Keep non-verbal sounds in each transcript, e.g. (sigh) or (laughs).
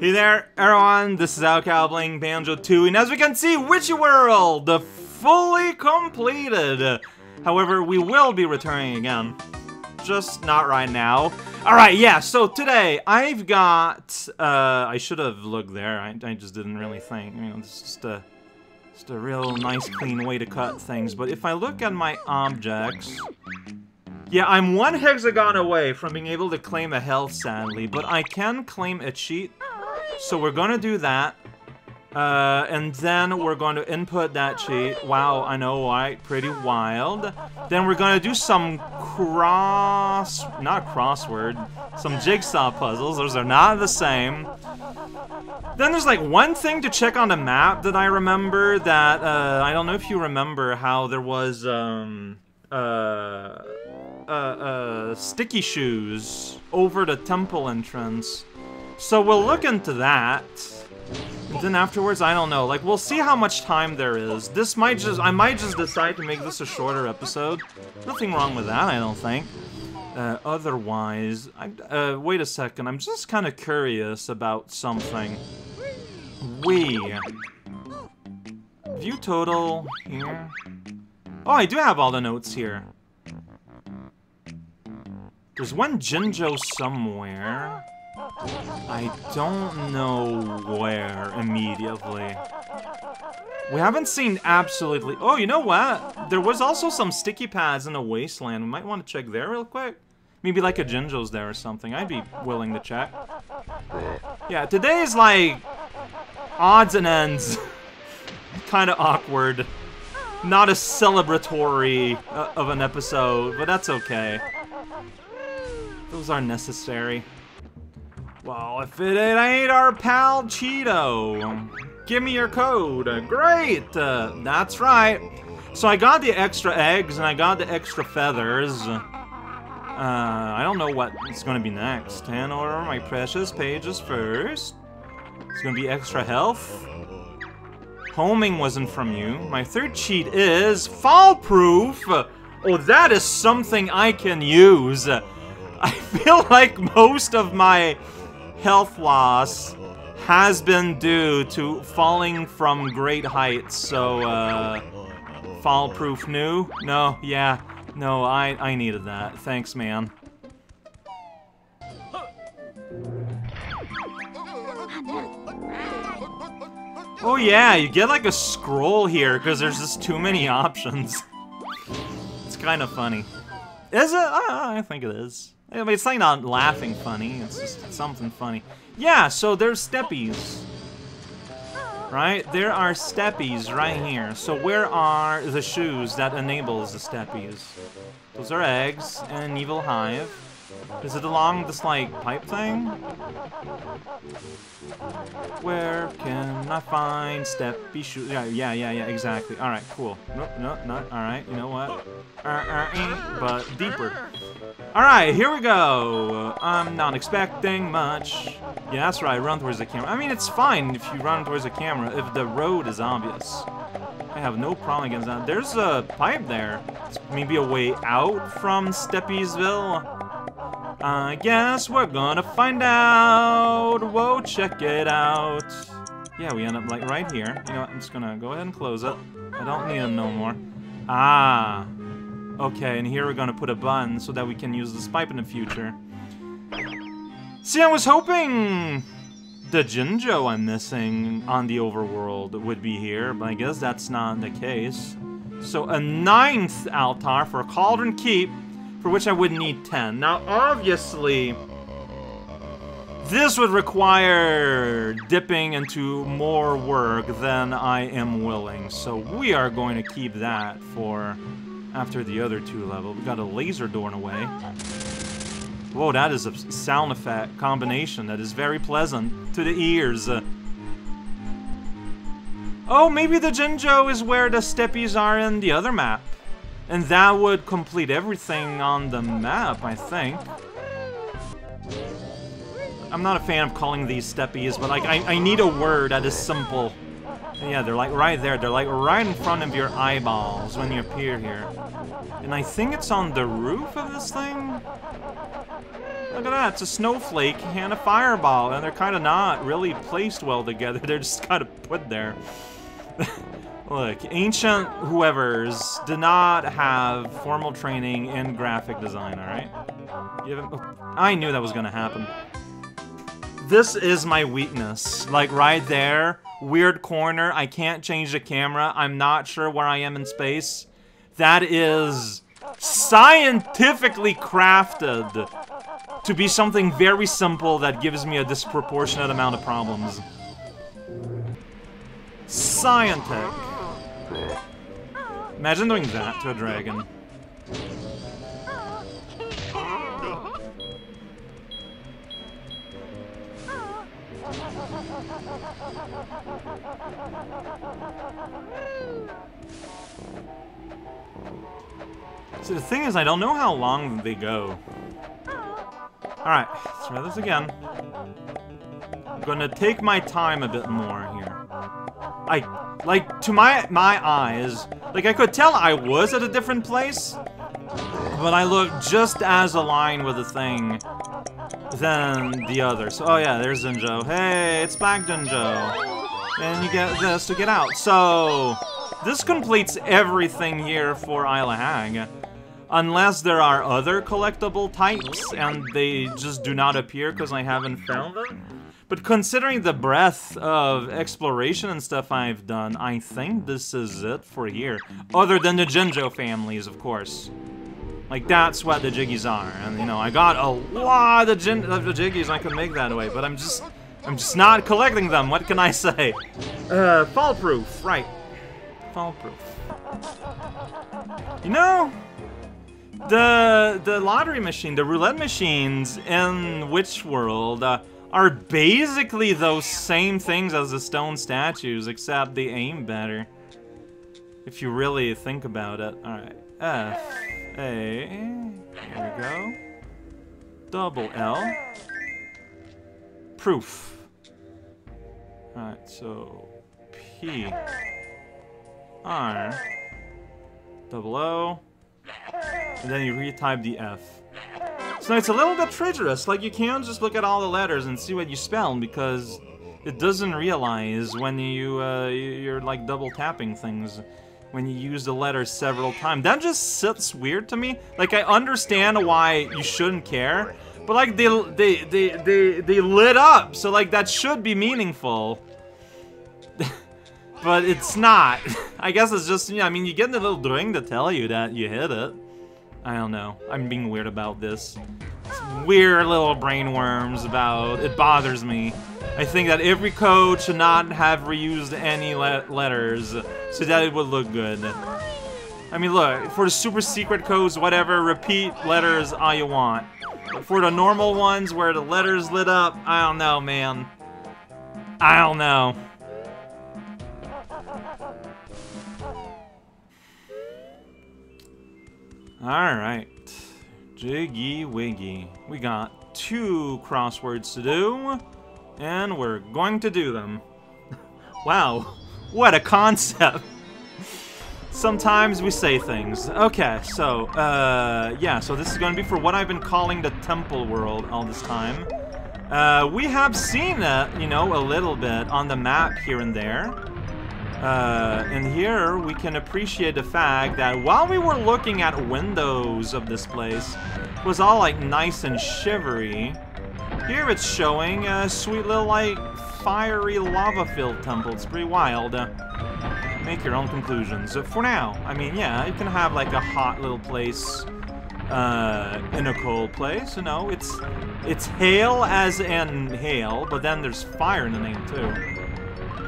Hey there, everyone, this is raocow playing Banjo 2, and as we can see, Witchy World the fully completed. However, we will be returning again. Just not right now. Alright, yeah, so today, I've got, uh, I should have looked there, I, I just didn't really think, you know, it's just a, just a real nice, clean way to cut things, but if I look at my objects, yeah, I'm one hexagon away from being able to claim a health, sadly, but I can claim a cheat so we're gonna do that. Uh, and then we're going to input that cheat. Wow, I know, right? Pretty wild. Then we're gonna do some cross... Not crossword. Some jigsaw puzzles. Those are not the same. Then there's like one thing to check on the map that I remember that, uh, I don't know if you remember how there was, um, uh, uh, uh, sticky shoes over the temple entrance. So we'll look into that. And then afterwards, I don't know. Like, we'll see how much time there is. This might just... I might just decide to make this a shorter episode. Nothing wrong with that, I don't think. Uh, otherwise... I, uh, wait a second. I'm just kind of curious about something. We... View total here. Oh, I do have all the notes here. There's one Jinjo somewhere. I don't know where immediately. We haven't seen absolutely... Oh, you know what? There was also some sticky pads in the wasteland. We might want to check there real quick. Maybe like a Jinjo's there or something. I'd be willing to check. Yeah, today is like... Odds and ends. (laughs) kind of awkward. Not as celebratory uh, of an episode, but that's okay. Those are necessary. Well, if it ain't our pal Cheato, give me your code. Great! Uh, that's right. So I got the extra eggs and I got the extra feathers. Uh, I don't know what's gonna be next. Hand over my precious pages first. It's gonna be extra health. Homing wasn't from you. My third cheat is fall proof. Oh, that is something I can use. (laughs) I feel like most of my health loss has been due to falling from great heights, so, uh, fall-proof new? No, yeah, no, I, I needed that. Thanks, man. Oh yeah, you get like a scroll here because there's just too many options. (laughs) it's kind of funny. Is it? I, I think it is. I mean, it's like not laughing funny, it's just something funny. Yeah, so there's steppies. Right? There are steppies right here. So where are the shoes that enables the steppies? Those are eggs and an evil hive. Is it along this, like, pipe thing? Where can I find steppy shoes? Yeah, yeah, yeah, yeah, exactly. Alright, cool. Nope, nope, not. Alright, you know what? Uh, uh, eh, but deeper. Alright, here we go. I'm not expecting much. Yeah, that's right, run towards the camera. I mean, it's fine if you run towards the camera if the road is obvious. I have no problem against that. There's a pipe there. It's maybe a way out from Steppiesville. I guess we're gonna find out. Whoa, check it out. Yeah, we end up like right here. You know what, I'm just gonna go ahead and close it. I don't need them no more. Ah. Okay, and here we're gonna put a button so that we can use this pipe in the future. See, I was hoping the Jinjo I'm missing on the overworld would be here, but I guess that's not the case. So a ninth altar for a Cauldron Keep, for which I would need 10. Now, obviously, this would require dipping into more work than I am willing, so we are going to keep that for after the other two level. We got a laser door in a way. Whoa, that is a sound effect combination that is very pleasant to the ears. Oh, maybe the Jinjo is where the steppies are in the other map. And that would complete everything on the map, I think. I'm not a fan of calling these steppies, but like I, I need a word that is simple. Yeah, they're like right there. They're like right in front of your eyeballs when you appear here. And I think it's on the roof of this thing? Look at that, it's a snowflake and a fireball, and they're kind of not really placed well together. (laughs) They're just kind of put there. (laughs) Look, ancient whoever's did not have formal training in graphic design, alright? Oh, I knew that was gonna happen. This is my weakness. Like, right there, weird corner, I can't change the camera, I'm not sure where I am in space. That is scientifically crafted to be something very simple that gives me a disproportionate amount of problems. Scientific. Imagine doing that to a dragon. See, the thing is, I don't know how long they go. Alright, let's try this again. I'm gonna take my time a bit more here. I, like, to my my eyes, like, I could tell I was at a different place, but I look just as aligned with the thing than the others. Oh yeah, there's Jinjo. Hey, it's back Jinjo. And you get this to get out. So, this completes everything here for Isle Hag. Unless there are other collectible types, and they just do not appear because I haven't found them. But considering the breadth of exploration and stuff I've done, I think this is it for here. Other than the Jinjo families, of course. Like, that's what the Jiggies are. And, you know, I got a lot of, Jin of the Jiggies I could make that way, but I'm just... I'm just not collecting them, what can I say? Uh, fall proof, right. Fall proof. You know, the the lottery machine, the roulette machines in Witch World uh, are basically those same things as the stone statues, except they aim better. If you really think about it. Alright. F. A. Here we go. Double L. Proof. Alright, so... P. R. Double O. And then you retype the F. So it's a little bit treacherous, like you can't just look at all the letters and see what you spell, because it doesn't realize when you, uh, you're like double tapping things when you use the letter several times. That just sits weird to me. Like, I understand why you shouldn't care, but like, they, they, they, they, they lit up, so like, that should be meaningful. (laughs) but it's not. (laughs) I guess it's just, know, I mean, you get the little ring to tell you that you hit it. I don't know. I'm being weird about this. Weird little brainworms about... It bothers me. I think that every code should not have reused any le letters so that it would look good. I mean, look, for the super secret codes, whatever, repeat letters all you want. For the normal ones where the letters lit up, I don't know, man. I don't know. Alright. Jiggy Wiggy. We got two crosswords to do, and we're going to do them. (laughs) wow, what a concept! Sometimes we say things. Okay, so, uh, yeah, so this is going to be for what I've been calling the temple world all this time. Uh, we have seen it, you know, a little bit on the map here and there. Uh, and here we can appreciate the fact that while we were looking at windows of this place, it was all like nice and shivery. Here it's showing a sweet little like fiery lava-filled temple. It's pretty wild. Uh, make your own conclusions. Uh, for now, I mean, yeah, you can have like a hot little place uh, in a cold place. You know, it's it's hail as in hail, but then there's fire in the name too.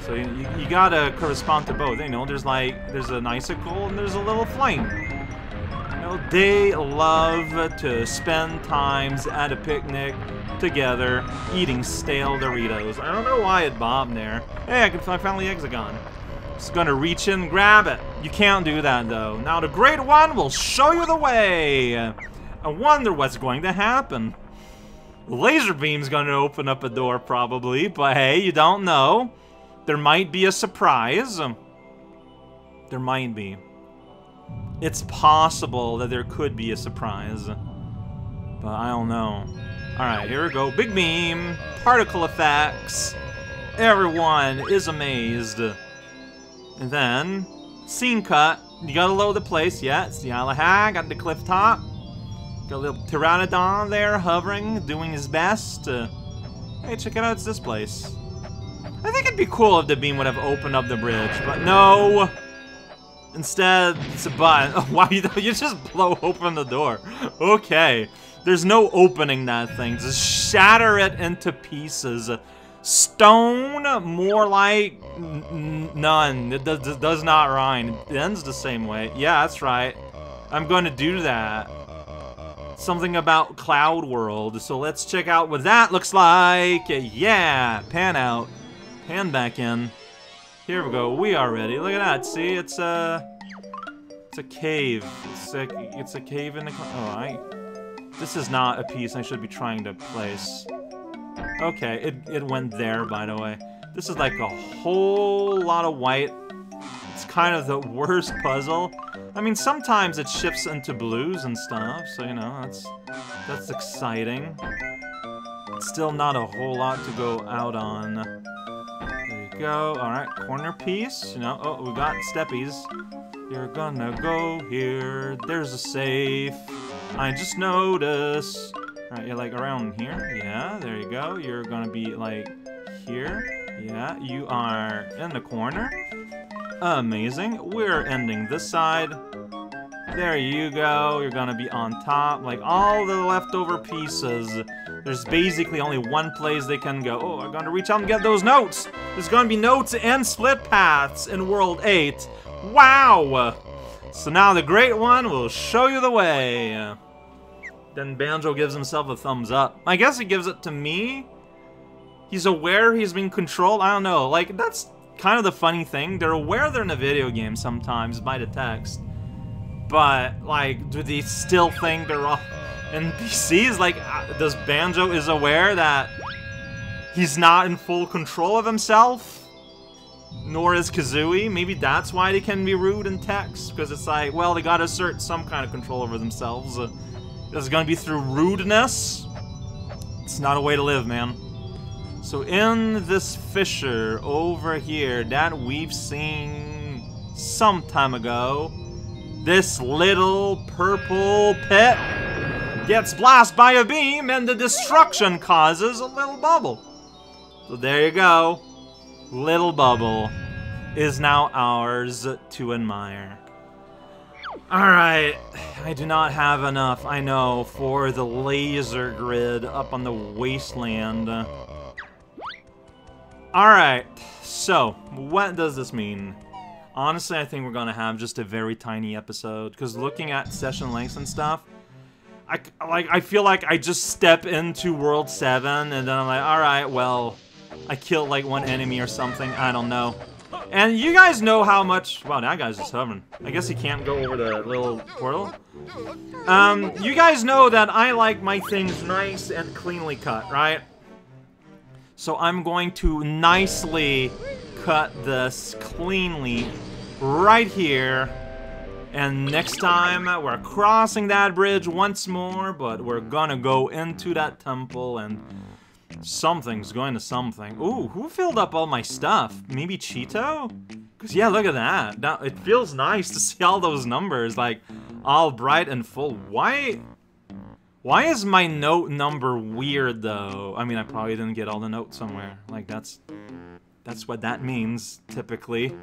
So you, you, gotta correspond to both. You know, there's like, there's an icicle and there's a little flame. You know, they love to spend times at a picnic together eating stale Doritos. I don't know why it bombed there. Hey, I, can, I found the hexagon. Just gonna reach in and grab it. You can't do that though. Now the Great One will show you the way. I wonder what's going to happen. Laser beam's gonna open up a door probably, but hey, you don't know. There might be a surprise. There might be. It's possible that there could be a surprise. But I don't know. Alright, here we go. Big beam, particle effects. Everyone is amazed. And then, scene cut. You gotta load the place. Yeah, it's the Alahag got the cliff top. Got a little Pteranodon there hovering, doing his best. Hey, check it out, it's this place. Be cool if the beam would have opened up the bridge, but no! Instead, it's a button. (laughs) Wow, you, you just blow open the door. Okay. There's no opening that thing. Just shatter it into pieces. Stone, more like none. It does, does not rhyme. It ends the same way. Yeah, that's right. I'm going to do that. Something about Cloud World. So let's check out what that looks like. Yeah, pan out. Pan back in. Here we go. We are ready. Look at that. See, it's a, it's a cave. It's a, it's a cave in the. Oh, I. This is not a piece I should be trying to place. Okay, it, it went there, by the way. This is like a whole lot of white. It's kind of the (laughs) worst puzzle. I mean, sometimes it shifts into blues and stuff, so, you know, that's, that's exciting. Still not a whole lot to go out on. Go. Alright, corner piece. Know, oh, we got steppies. You're gonna go here. There's a safe. I just noticed. Alright, you're like around here. Yeah, there you go. You're gonna be like here. Yeah, you are in the corner. Amazing. We're ending this side. There you go. You're gonna be on top. Like all the leftover pieces. There's basically only one place they can go. Oh, I'm gonna reach out and get those notes. There's gonna be notes and split paths in World 8. Wow! So now the Great One will show you the way. Then Banjo gives himself a thumbs up. I guess he gives it to me. He's aware he's being controlled. I don't know. Like, that's kind of the funny thing. They're aware they're in a video game sometimes by the text. But, like, do they still think they're all NPCs? Like, uh, does Banjo is aware that he's not in full control of himself? Nor is Kazooie. Maybe that's why they can be rude in text. Because it's like, well, they gotta assert some kind of control over themselves. Uh, is gonna be through rudeness. It's not a way to live, man. So in this fissure over here that we've seen some time ago, this little purple pit gets blasted by a beam and the destruction causes a little bubble. So there you go. Little bubble is now ours to admire. Alright, I do not have enough, I know, for the laser grid up on the wasteland. Alright, so, what does this mean? Honestly, I think we're gonna have just a very tiny episode, because looking at session lengths and stuff, I, like, I feel like I just step into World 7, and then I'm like, alright, well, I killed, like, one enemy or something, I don't know. And you guys know how much... Wow, that guy's just hovering. I guess he can't go over the little portal. Um, you guys know that I like my things nice and cleanly cut, right? So I'm going to nicely cut this cleanly right here. And next time, we're crossing that bridge once more, but we're gonna go into that temple and Something's going to something. Ooh, who filled up all my stuff? Maybe Cheato? Because, yeah, look at that. Now, it feels nice to (laughs) see all those numbers, like, all bright and full. Why... Why is my note number weird, though? I mean, I probably didn't get all the notes somewhere. Like, that's... That's what that means, typically.